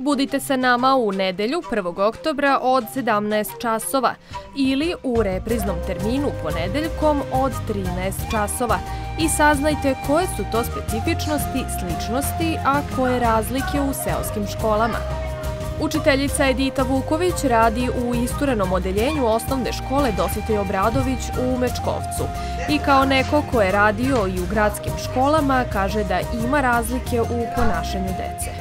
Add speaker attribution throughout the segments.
Speaker 1: Budite sa nama u nedelju 1. oktobra od 17 časova ili u repriznom terminu ponedeljkom od 13 časova i saznajte koje su to specifičnosti, sličnosti, a koje razlike u seoskim školama. Učiteljica Edita Vuković radi u isturenom odeljenju osnovne škole Dositej Obradović u Mečkovcu i kao neko ko je radio i u gradskim školama kaže da ima razlike u ponašanju dece.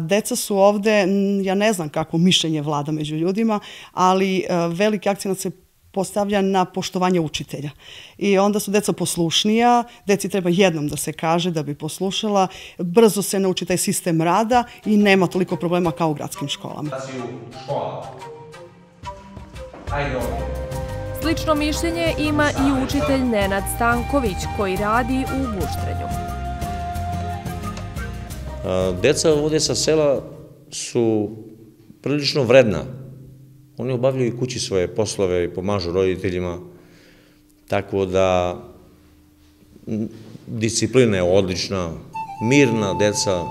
Speaker 2: Deca su ovde, ja ne znam kako mišljenje vlada među ljudima, ali veliki akcent se postavlja na poštovanje učitelja. I onda su deca poslušnija, deci treba jednom da se kaže da bi poslušala, brzo se nauči taj sistem rada i nema toliko problema kao u gradskim školama.
Speaker 1: Slično mišljenje ima i učitelj Nenad Stanković koji radi u Buštrenju.
Speaker 3: Deca ovde sa sela su prilično vredna Oni obavljaju kući svoje poslove i pomažu roditeljima, tako da disciplina je odlična, mirna deca.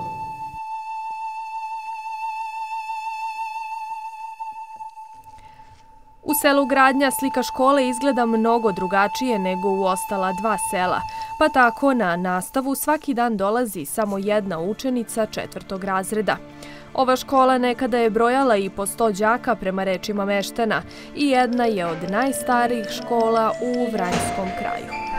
Speaker 1: U selu Gradnja slika škole izgleda mnogo drugačije nego u ostala dva sela, pa tako na nastavu svaki dan dolazi samo jedna učenica četvrtog razreda. Ova škola nekada je brojala i po sto đaka prema rečima meštana i jedna je od najstarijih škola u Vranjskom kraju.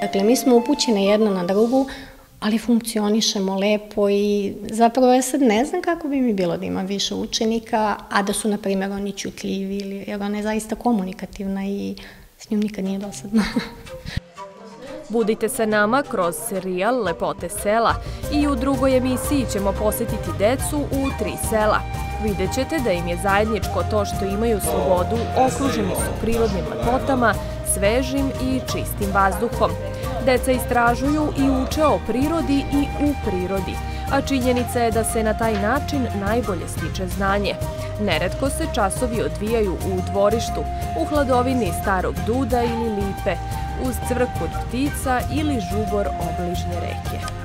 Speaker 4: Dakle, mi smo upućene jedna na drugu, ali funkcionišemo lepo i zapravo ja sad ne znam kako bi mi bilo da ima više učenika, a da su, na primjer, oni čutljivi, ili, jer ona je zaista komunikativna i s njom nikad nije dosadno.
Speaker 1: Budite sa nama kroz serijal Lepote sela i u drugoj emisiji ćemo posetiti decu u tri sela. Vidjet ćete da im je zajedničko to što imaju slobodu, okruženi su prirodnim lepotama, svežim i čistim vazduhom. Deca istražuju i uče o prirodi i u prirodi, a činjenica je da se na taj način najbolje stiče znanje. Neretko se časovi odvijaju u dvorištu, u hladovini starog duda ili lipe, uz cvrkut ptica ili žubor obližnje reke.